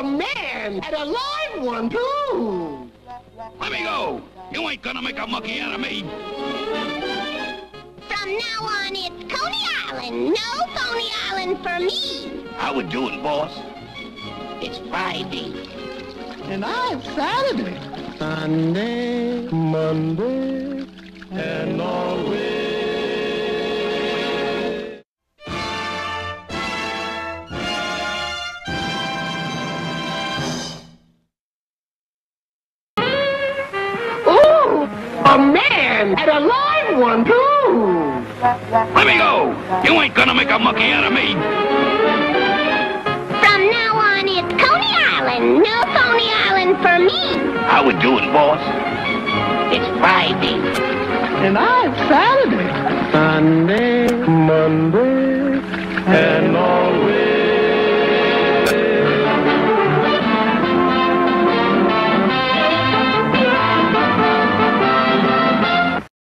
a man, and a live one, too. Let me go. You ain't gonna make a monkey out of me. From now on, it's Coney Island. No Coney Island for me. How we doing, boss? It's Friday. And I'm Saturday. Sunday, Monday, a man, and a live one, too. Let me go. You ain't gonna make a monkey out of me. From now on, it's Coney Island. No Coney Island for me. How we doing, boss? It's Friday. And I'm Saturday. Sunday, Monday, and